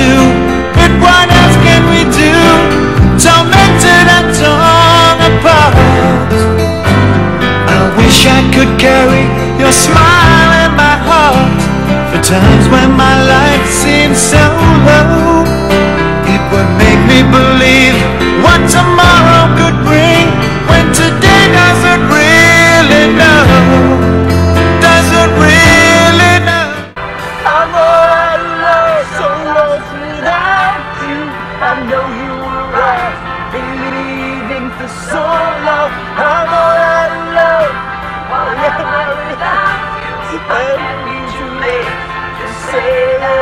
too But what else can we do? Tormented and torn apart I wish I could carry your smile in my heart For times when my life seems so low It would make me believe what tomorrow could bring When today doesn't really know doesn't really know. I'm all love so right, believing for so long. I'm all alone, forever without you. I need you late to say that I.